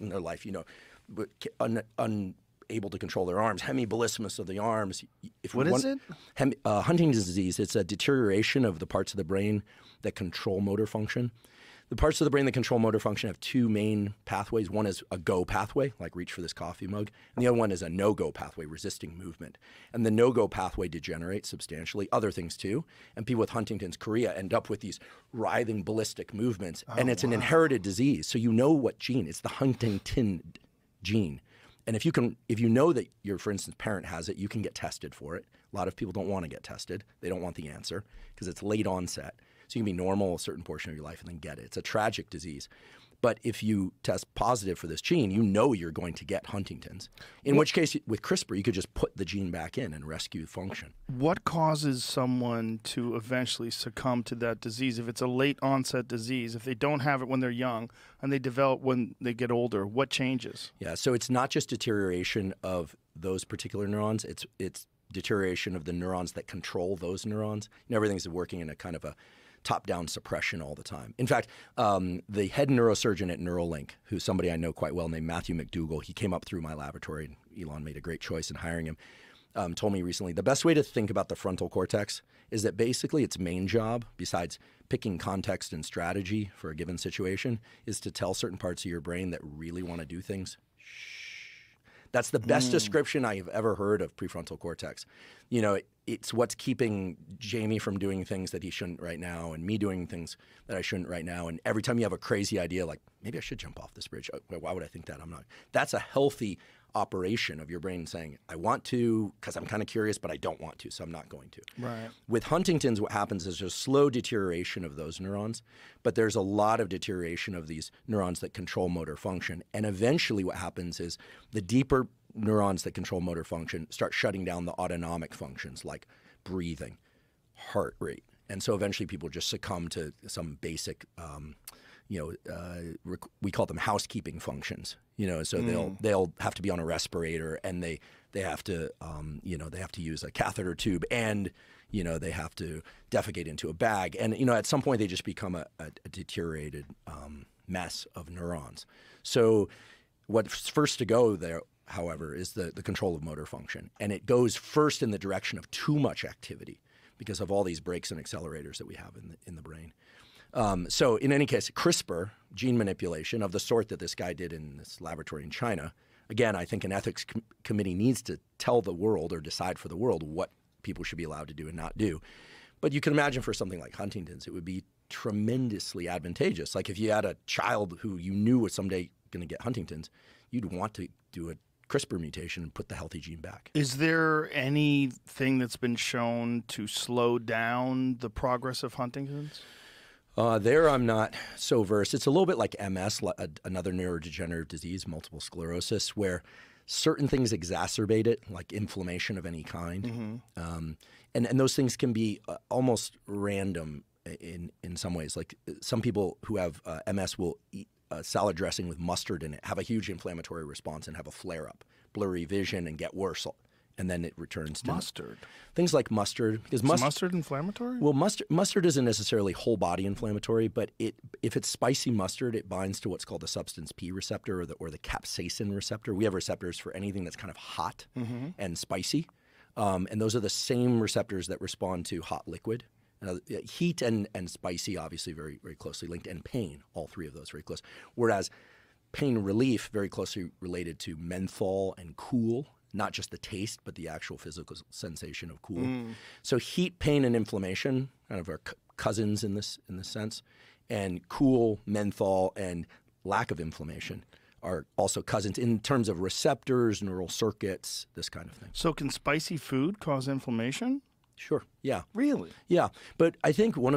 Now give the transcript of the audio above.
in their life, you know, but un, unable to control their arms, hemiballismus of the arms. If What is it? Hem, uh, Huntington's disease. It's a deterioration of the parts of the brain that control motor function. The parts of the brain that control motor function have two main pathways. One is a go pathway, like reach for this coffee mug, and the other one is a no go pathway, resisting movement. And the no go pathway degenerates substantially, other things too. And people with Huntington's chorea end up with these writhing ballistic movements, and oh, it's an inherited disease. So you know what gene? It's the Huntington gene. And if you can, if you know that your, for instance, parent has it, you can get tested for it. A lot of people don't want to get tested; they don't want the answer because it's late onset. So you can be normal a certain portion of your life and then get it. It's a tragic disease. But if you test positive for this gene, you know you're going to get Huntington's. In which case, with CRISPR, you could just put the gene back in and rescue function. What causes someone to eventually succumb to that disease? If it's a late onset disease, if they don't have it when they're young and they develop when they get older, what changes? Yeah, so it's not just deterioration of those particular neurons. It's it's deterioration of the neurons that control those neurons. Know, everything's working in a kind of a top-down suppression all the time. In fact, um, the head neurosurgeon at Neuralink, who's somebody I know quite well named Matthew MacDougall, he came up through my laboratory, and Elon made a great choice in hiring him. Um, told me recently the best way to think about the frontal cortex is that basically its main job, besides picking context and strategy for a given situation, is to tell certain parts of your brain that really want to do things that's the best description I've ever heard of prefrontal cortex. You know, it, it's what's keeping Jamie from doing things that he shouldn't right now, and me doing things that I shouldn't right now. And every time you have a crazy idea, like maybe I should jump off this bridge. Uh, Why would I think that? I'm not. That's a healthy operation of your brain saying, I want to because I'm kind of curious, but I don't want to, so I'm not going to. Right. With Huntington's, what happens is there's slow deterioration of those neurons, but there's a lot of deterioration of these neurons that control motor function. And eventually, what happens is the deeper neurons that control motor function start shutting down the autonomic functions like breathing, heart rate. And so eventually, people just succumb to some basic. Um, you know, uh, rec- we call them housekeeping functions. You know, so they'll they'll have to be on a respirator, and they they have to um, you know they have to use a catheter tube, and you know they have to defecate into a bag, and you know at some point they just become a, a, a deteriorated um, mess of neurons. So what's first to go there, however, is the the control of motor function, and it goes first in the direction of too much activity because of all these brakes and accelerators that we have in the in the brain. Um, so, in any case, CRISPR, gene manipulation of the sort that this guy did in this laboratory in China, again, I think an ethics com- committee needs to tell the world or decide for the world what people should be allowed to do and not do. But you can imagine for something like Huntington's, it would be tremendously advantageous. Like if you had a child who you knew was someday going to get Huntington's, you'd want to do a CRISPR mutation and put the healthy gene back. Is there anything that's been shown to slow down the progress of Huntington's? Uh, there, I'm not so versed. It's a little bit like MS, another neurodegenerative disease, multiple sclerosis, where certain things exacerbate it, like inflammation of any kind, um, and and those things can be uh, almost random in in some ways. Like uh, some people who have uh, MS will eat uh, salad dressing with mustard in it, have a huge inflammatory response, and have a flare up, blurry vision, and get worse, and then it returns to Mustard. Things like mustard, because Is mustard. inflammatory? Well, mustard mustard isn't necessarily whole body inflammatory, but it if it's spicy mustard, it binds to what's called the substance P receptor or the or the capsaicin receptor. We have receptors for anything that's kind of hot and spicy, um, and those are the same receptors that respond to hot liquid. Uh, heat and, and spicy, obviously, very very closely linked, and pain, all three of those very close. Whereas pain relief very closely related to menthol and cool not just the taste but the actual physical sensation of cool mm. so heat pain and inflammation kind of are c- cousins in this in this sense and cool menthol and lack of inflammation are also cousins in terms of receptors neural circuits this kind of thing so can spicy food cause inflammation? sure yeah Really? yeah but i think one of the